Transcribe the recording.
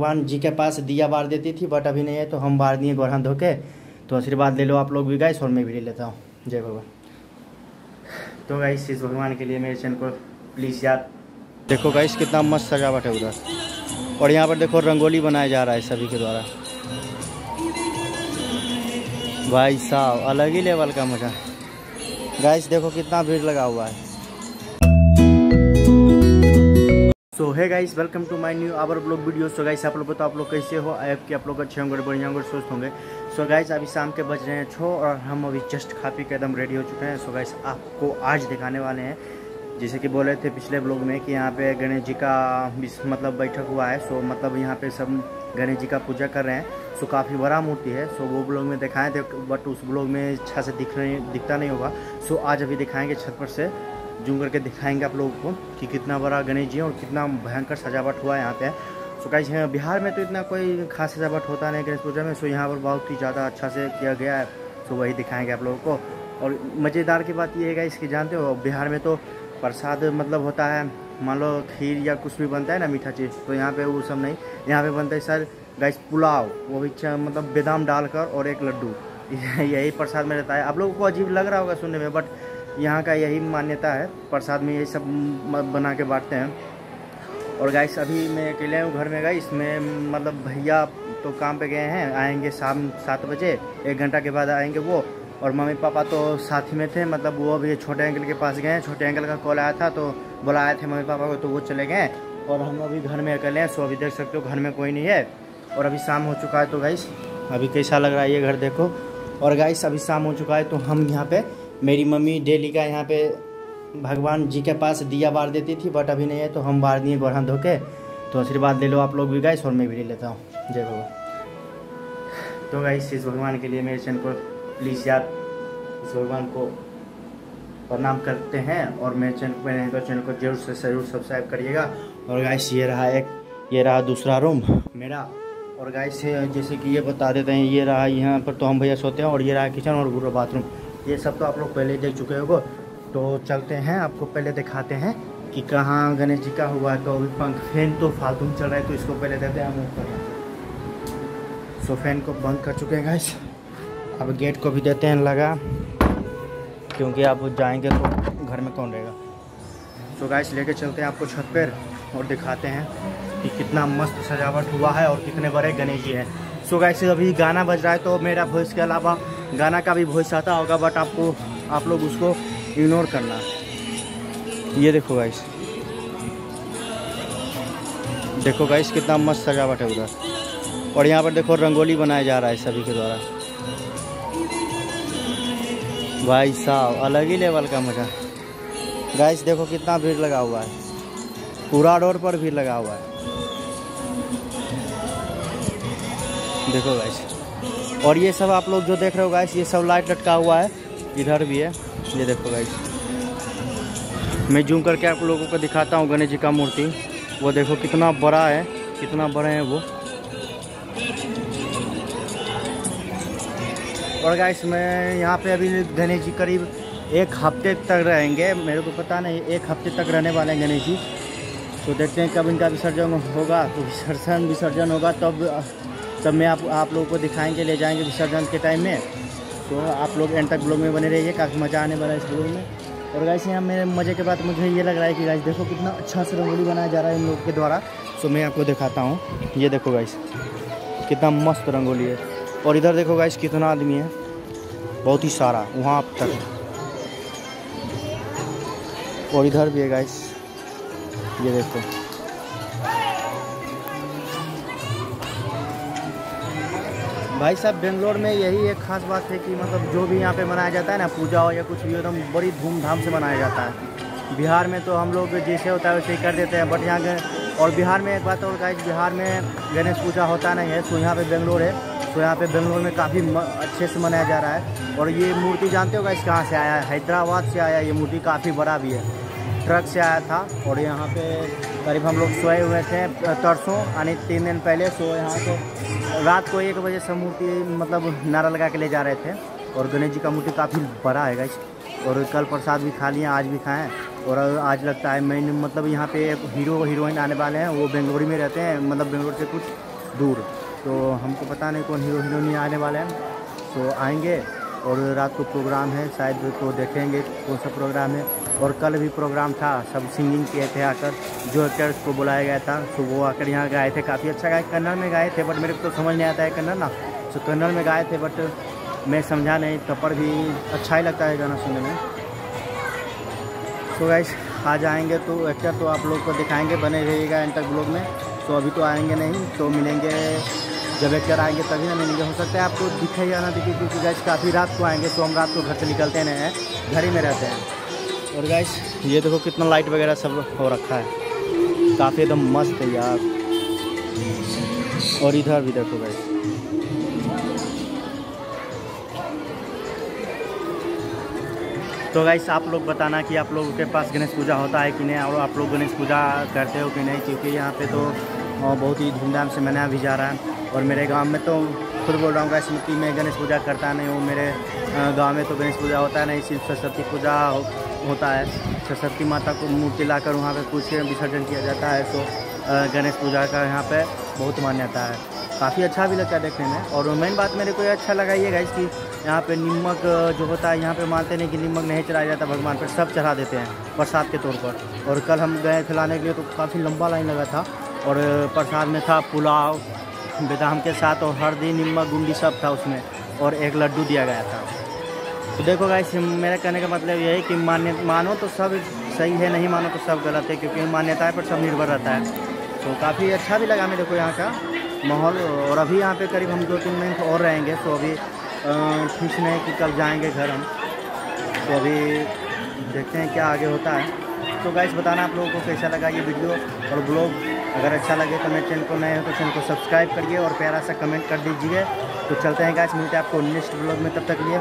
भगवान जी के पास दिया बार देती थी, बट अभी नहीं है तो हम बार दिए गोरहन धो के तो आशीर्वाद ले लो आप लोग भी गाइस और मैं भी ले लेता हूँ। जय भगवान। तो गाइस इस भगवान के लिए मेरे चैनल को प्लीज़ याद देखो गाइस कितना मस्त सजावट है उधर। और यहाँ पर देखो, रंगोली बनाया जा रहा है सभी के द्वारा। भाई साहब, अलग ही लेवल का मज़ा। गाइस देखो कितना भीड़ लगा हुआ है। सो है guys welcome to my new our blog video so guys आप लोग बताओ, आप लोग कैसे हो? ऐप के आप लोग अच्छे होंगे बढ़िया होंगे स्वस्थ होंगे। सो गाइस अभी शाम के बज रहे हैं छो और हम अभी जस्ट खा पी के एकदम रेडी हो चुके हैं। सो गाइस आपको आज दिखाने वाले हैं। जैसे कि बोले थे पिछले ब्लॉग में कि यहाँ पे गणेश जी का मतलब बैठक हुआ है। सो मतलब यहाँ पे सब गणेश जी का पूजा कर रहे हैं। सो काफ़ी बड़ा मूर्ति है। सो वो ब्लॉग में दिखाए थे बट उस ब्लॉग में अच्छा से दिख रहे दिखता नहीं होगा। सो आज अभी दिखाएँगे छत पर से। जूम करके दिखाएँगे आप लोगों को कि कितना बड़ा गणेश जी है और कितना भयंकर सजावट हुआ है यहाँ पे। सो so बिहार में तो इतना कोई खास सजावट होता नहीं गणेश पूजा में। सो यहाँ पर बहुत ही ज़्यादा अच्छा से किया गया है। सो वही दिखाएँगे आप लोगों को। और मज़ेदार की बात ये है इसके जानते हो, बिहार में तो प्रसाद मतलब होता है, मान लो खीर या कुछ भी बनता है ना मीठा चीज़ तो यहाँ पे वो सब नहीं। यहाँ पे बनता है सर गैस पुलाव, वो भी अच्छा मतलब बेदाम डालकर और एक लड्डू। यही प्रसाद में रहता है। आप लोगों को अजीब लग रहा होगा सुनने में बट यहाँ का यही मान्यता है। प्रसाद में यही सब बना के बांटते हैं। और गाइस अभी मैं अकेले हूँ घर में गाइस मैं मतलब भैया तो काम पे गए हैं, आएँगे शाम सात बजे, एक घंटा के बाद आएँगे वो। और मम्मी पापा तो साथ ही में थे मतलब वो अभी छोटे अंकल के पास गए हैं, छोटे अंकल का कॉल आया था तो बोला आए थे मम्मी पापा को तो वो चले गए। और हम अभी घर में अकेले हैं सो अभी देख सकते हो, घर में कोई नहीं है। और अभी शाम हो चुका है तो गाइस अभी कैसा लग रहा है ये घर देखो। और गाइस अभी शाम हो चुका है तो हम यहाँ पर मेरी मम्मी डेली का यहाँ पे भगवान जी के पास दिया बार देती थी बट अभी नहीं है तो हम बार दिए गोरहा धो के तो आशीर्वाद ले लो आप लोग भी गाइस और मैं भी ले लेता हूँ। जय बाबा तो गाइस इस भगवान के लिए मेरे चैनल को प्लीज़ याद इस भगवान को प्रणाम करते हैं, और मेरे चैनल को, मेरे तो चैनल को ज़रूर से ज़रूर सब्सक्राइब करिएगा। और गाइस ये रहा एक, ये रहा दूसरा रूम मेरा। और गाइस जैसे कि ये बता देते हैं, ये रहा यहाँ पर तो हम भैया सोते हैं, और ये रहा किचन और पूरा बाथरूम ये सब तो आप लोग पहले देख चुके हो तो चलते हैं, आपको पहले दिखाते हैं कि कहाँ गणेश जी का हुआ है। तो अभी पंख, फ़ैन तो फालतू में चल रहा है तो इसको पहले देते हैं, हम ऊपर सो फ़ैन को बंद कर चुके हैं गाइस अब गेट को भी देते हैं लगा, क्योंकि आप जाएँगे तो घर में कौन रहेगा। सो गैस गाइस लेके चलते हैं आपको छत पर और दिखाते हैं कि कितना मस्त सजावट हुआ है और कितने बड़े गणेश जी हैं। सो गैस गाइस अभी गाना बज रहा है तो मेरा वॉइस के अलावा गाना का भी वॉइस आता होगा बट आपको, आप लोग उसको इग्नोर करना। ये देखो गाइस देखो गाइस कितना मस्त सजावट है उधर। और यहाँ पर देखो रंगोली बनाया जा रहा है सभी के द्वारा। भाई साहब, अलग ही लेवल का मज़ा। गाइस देखो कितना भीड़ लगा हुआ है। पूरा रोड पर भीड़ लगा हुआ है। देखो गाइस और ये सब आप लोग जो देख रहे हो गाइस ये सब लाइट लटका हुआ है। इधर भी है। ये देखो गाइस मैं जूम करके आप लोगों को दिखाता हूँ गणेश जी का मूर्ति। वो देखो कितना बड़ा है, कितना बड़े हैं वो। और गाइस मैं यहाँ पे अभी गणेश जी करीब एक हफ़्ते तक रहेंगे। मेरे को पता नहीं, एक हफ़्ते तक रहने वाले हैं गणेश जी। तो देखते हैं कब इनका विसर्जन होगा। तो विसर्जन विसर्जन होगा तब तो सब मैं आप आप लोगों को दिखाएँगे, ले जाएँगे विसर्जन के टाइम में। तो आप लोग एंड तक ब्लॉग में बने रहिए, काफ़ी मज़ा आने वाला है इस ब्लॉग में। और गाइस यहाँ मेरे मज़े के बाद मुझे ये लग रहा है कि गाइस देखो कितना अच्छा से रंगोली बनाया जा रहा है इन लोग के द्वारा। सो मैं आपको दिखाता हूँ। ये देखो गाइस कितना मस्त रंगोली है। और इधर देखो गाइस कितना आदमी है। बहुत ही सारा, वहाँ अब तक। और इधर भी है गाइस ये देखो। भाई साहब, बेंगलोर में यही एक खास बात है कि मतलब जो भी यहाँ पे मनाया जाता है ना, पूजा हो या कुछ भी, एकदम बड़ी धूमधाम से मनाया जाता है। बिहार में तो हम लोग जैसे होता है वैसे ही कर देते हैं बट यहाँ और बिहार में एक बात और गाइज़ बिहार में गणेश पूजा होता नहीं है सो यहाँ पर बेंगलोर है तो यहाँ पर बेंगलोर में काफ़ी अच्छे से मनाया जा रहा है। और ये मूर्ति जानते हो इस कहाँ से आया है? हैदराबाद से आया ये मूर्ति काफ़ी बड़ा भी है। ट्रक से आया था, और यहाँ पर करीब हम लोग सोए हुए थे तरसों, यानी तीन दिन पहले सो यहाँ तो रात को एक बजे से मूर्ति मतलब नारा लगा के ले जा रहे थे, और गणेश जी का मूर्ति काफ़ी बड़ा है गई और कल प्रसाद भी खा लिए, आज भी खाएँ और आज लगता है, मैं मतलब यहाँ पे एक हीरो, हीरोइन आने वाले हैं, वो बेंगलोर में रहते हैं मतलब बेंगलोर से कुछ दूर। तो हमको पता नहीं कौन हीरो, हीरोइन आने वाले हैं। तो आएँगे, और रात को प्रोग्राम है, शायद तो देखेंगे कौन सा प्रोग्राम है। और कल भी प्रोग्राम था, सब सिंगिंग किए थे आकर, जो एक्टर्स को बुलाया गया था तो वो आकर यहाँ गाए थे। काफ़ी अच्छा गाए कन्नड़ में गाए थे बट मेरे को तो समझ नहीं आता है कन्नड़ ना। तो कन्नड़ में गाए थे बट मैं समझा नहीं तब पर भी अच्छा ही लगता है गाना सुनने में। तो गाइस आ जाएँगे तो एक्टर तो आप लोग को दिखाएँगे, बने रहिएगा एंटर ब्लॉग में। तो अभी तो आएँगे नहीं तो मिलेंगे, जब एक्टर आएँगे तभी ना मिलेंगे। हो सकता है आपको दिखे या ना दिखे, क्योंकि गैस काफ़ी रात को आएँगे तो हम रात को घर से निकलते नहीं हैं, घर ही में रहते हैं। और गाइस ये देखो कितना लाइट वगैरह सब हो रखा है। काफ़ी एकदम मस्त है यार। और इधर भी देखो गाइस तो गाइस आप लोग बताना कि आप लोगों के पास गणेश पूजा होता है कि नहीं, और आप लोग गणेश पूजा करते हो कि नहीं? क्योंकि यहाँ पे तो बहुत ही धूमधाम से मनाया भी जा रहा है। और मेरे गाँव में तो खुद बोल रहा हूँ गाइस मिट्टी में गणेश पूजा करता नहीं हूँ मेरे गाँव में तो गणेश पूजा होता नहीं सिर्फ़ सरस्वती पूजा हो, होता है। सरस्वती माता को मूर्ति लाकर वहाँ पे पूछ विसर्जन किया जाता है तो गणेश पूजा का यहाँ पे बहुत मान्यता है। काफ़ी अच्छा भी लगता है देखने में। और मेन बात मेरे को ये अच्छा लगा ये गाइस कि यहाँ पे नमक जो होता है यहाँ पे मानते नहीं कि नमक नहीं चढ़ाया जाता भगवान पर सब चढ़ा देते हैं प्रसाद के तौर पर। और कल हम गए खिलाने के लिए तो काफ़ी लंबा लाइन लगा था। और प्रसाद में था पुलाव बादाम के साथ और हल्दी नमक गुंडी सब था उसमें और एक लड्डू दिया गया था। तो देखो गाइस मेरे कहने का मतलब ये है कि मान्य मानो तो सब सही है, नहीं मानो तो सब गलत है, क्योंकि मान्यताएँ पर सब निर्भर रहता है। तो काफ़ी अच्छा भी लगा मेरे को यहाँ का माहौल और अभी यहाँ पे करीब हम दो तीन महीने और रहेंगे तो अभी फिक्स नहीं कि कल जाएँगे घर हम। तो अभी देखते हैं क्या आगे होता है। तो गाइस बताना आप लोगों को कैसा लगा ये वीडियो और ब्लॉग अगर अच्छा लगे तो मेरे चैनल को नए हो तो चैनल को सब्सक्राइब करिए और प्यारा सा कमेंट कर दीजिए। तो चलते हैं गाइस मिलते हैं आपको नेक्स्ट ब्लॉग में। तब तक लिए